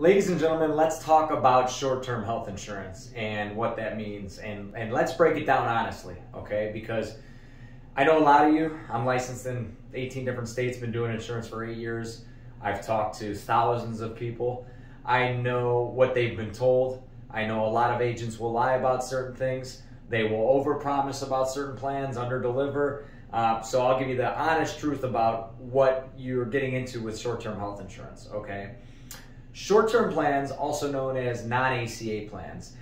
Ladies and gentlemen, let's talk about short-term health insurance and what that means and, and let's break it down honestly, okay? Because I know a lot of you, I'm licensed in 18 different states, been doing insurance for eight years. I've talked to thousands of people. I know what they've been told. I know a lot of agents will lie about certain things. They will overpromise about certain plans, underdeliver. Uh, so I'll give you the honest truth about what you're getting into with short-term health insurance, okay? Short-term plans, also known as non-ACA plans.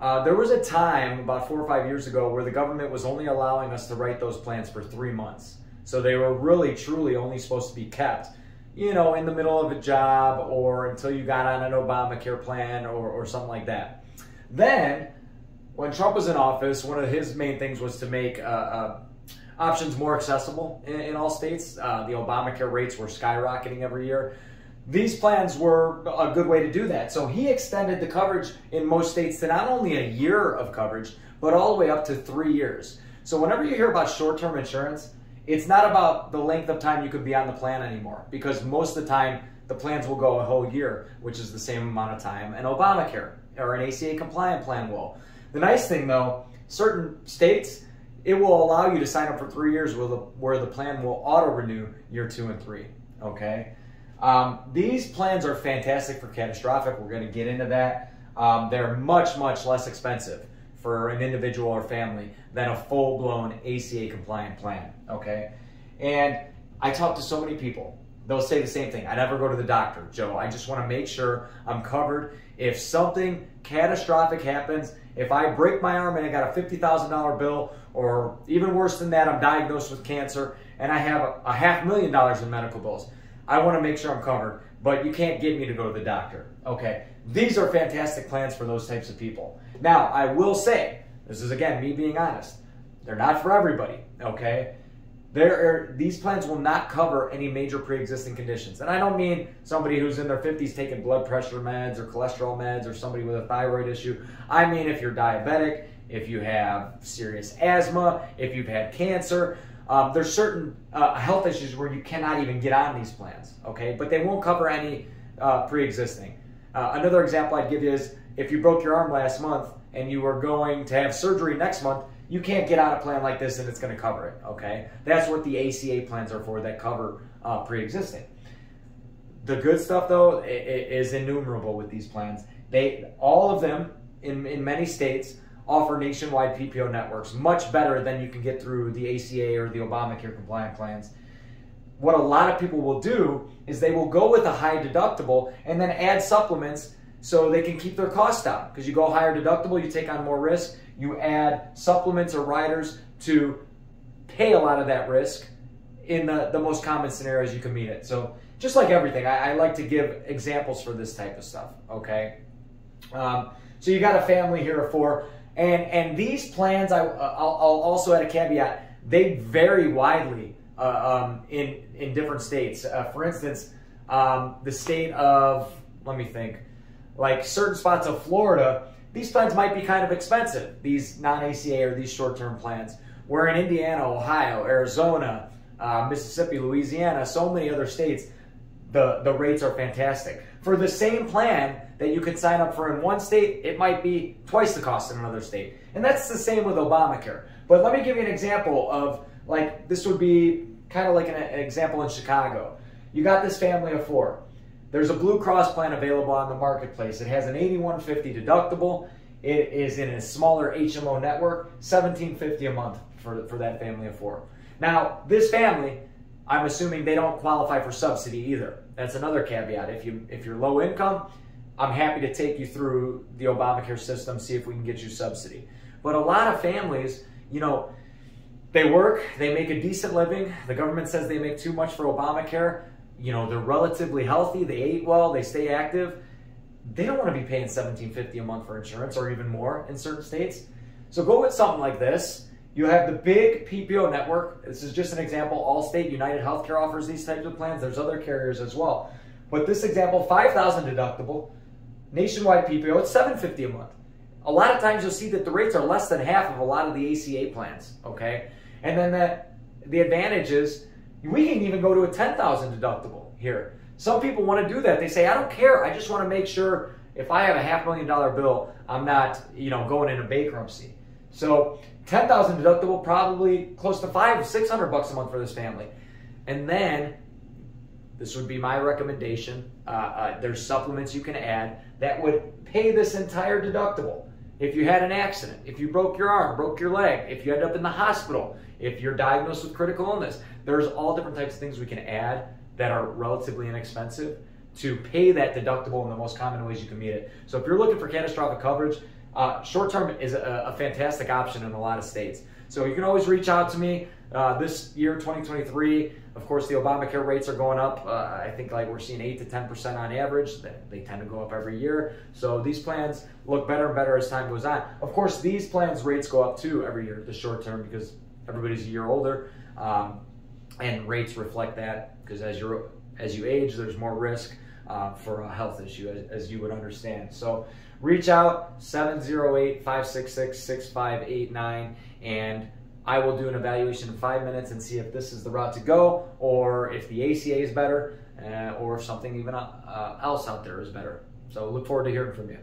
Uh, there was a time about four or five years ago where the government was only allowing us to write those plans for three months. So they were really, truly only supposed to be kept, you know, in the middle of a job or until you got on an Obamacare plan or, or something like that. Then, when Trump was in office, one of his main things was to make uh, uh, options more accessible in, in all states. Uh, the Obamacare rates were skyrocketing every year these plans were a good way to do that. So he extended the coverage in most states to not only a year of coverage, but all the way up to three years. So whenever you hear about short-term insurance, it's not about the length of time you could be on the plan anymore because most of the time the plans will go a whole year, which is the same amount of time an Obamacare or an ACA compliant plan will. The nice thing though, certain states, it will allow you to sign up for three years where the, where the plan will auto renew year two and three, okay? Um, these plans are fantastic for catastrophic. We're going to get into that. Um, they're much, much less expensive for an individual or family than a full-blown ACA compliant plan, okay? And I talk to so many people. They'll say the same thing. I never go to the doctor, Joe. I just want to make sure I'm covered. If something catastrophic happens, if I break my arm and I got a $50,000 bill, or even worse than that, I'm diagnosed with cancer and I have a, a half million dollars in medical bills, I want to make sure I'm covered, but you can't get me to go to the doctor. Okay, these are fantastic plans for those types of people. Now, I will say, this is again me being honest, they're not for everybody. Okay, there are, these plans will not cover any major pre-existing conditions, and I don't mean somebody who's in their 50s taking blood pressure meds or cholesterol meds or somebody with a thyroid issue. I mean if you're diabetic, if you have serious asthma, if you've had cancer. Um, there's certain uh, health issues where you cannot even get on these plans, okay? But they won't cover any uh, pre-existing. Uh, another example I'd give you is if you broke your arm last month and you were going to have surgery next month, you can't get on a plan like this and it's going to cover it, okay? That's what the ACA plans are for that cover uh, pre-existing. The good stuff though is innumerable with these plans. They all of them in, in many states offer nationwide PPO networks, much better than you can get through the ACA or the Obamacare compliant plans. What a lot of people will do is they will go with a high deductible and then add supplements so they can keep their costs down. Because you go higher deductible, you take on more risk, you add supplements or riders to pay a lot of that risk in the, the most common scenarios you can meet it. So just like everything, I, I like to give examples for this type of stuff, okay? Um, so you got a family here of four. And and these plans, I I'll, I'll also add a caveat. They vary widely uh, um, in in different states. Uh, for instance, um, the state of let me think, like certain spots of Florida, these plans might be kind of expensive. These non-ACA or these short-term plans. Where in Indiana, Ohio, Arizona, uh, Mississippi, Louisiana, so many other states, the the rates are fantastic. For the same plan, that you could sign up for in one state, it might be twice the cost in another state. And that's the same with Obamacare. But let me give you an example of like this would be kind of like an, an example in Chicago. You got this family of four. There's a Blue Cross plan available on the marketplace. It has an 8150 deductible. It is in a smaller HMO network, 1750 a month for, for that family of four. Now, this family, I'm assuming they don't qualify for subsidy either. That's another caveat. If you if you're low income, I'm happy to take you through the Obamacare system, see if we can get you subsidy. But a lot of families, you know, they work, they make a decent living. The government says they make too much for Obamacare. You know, they're relatively healthy, they eat well, they stay active. They don't want to be paying 1750 a month for insurance or even more in certain states. So go with something like this. You have the big PPO network. This is just an example. Allstate, United Healthcare offers these types of plans. There's other carriers as well. But this example, 5000 deductible, nationwide PPO, it's 750 a month. A lot of times you'll see that the rates are less than half of a lot of the ACA plans, okay? And then the, the advantage is we can even go to a 10,000 deductible here. Some people want to do that. They say, I don't care. I just want to make sure if I have a half million dollar bill, I'm not, you know, going into bankruptcy. So 10,000 deductible, probably close to five, 600 bucks a month for this family. And then this would be my recommendation. Uh, uh, there's supplements you can add that would pay this entire deductible. If you had an accident, if you broke your arm, broke your leg, if you end up in the hospital, if you're diagnosed with critical illness, there's all different types of things we can add that are relatively inexpensive to pay that deductible in the most common ways you can meet it. So if you're looking for catastrophic coverage, uh, short term is a, a, fantastic option in a lot of states. So you can always reach out to me. Uh, this year, 2023, of course, the Obamacare rates are going up. Uh, I think like we're seeing 8 to 10% on average. They tend to go up every year. So these plans look better and better as time goes on. Of course, these plans rates go up too every year, the short term, because everybody's a year older. Um, and rates reflect that because as you as you age, there's more risk uh, for a health issue, as, as, you would understand. So reach out 708-566-6589 and I will do an evaluation in five minutes and see if this is the route to go or if the ACA is better uh, or if something even uh, else out there is better. So look forward to hearing from you.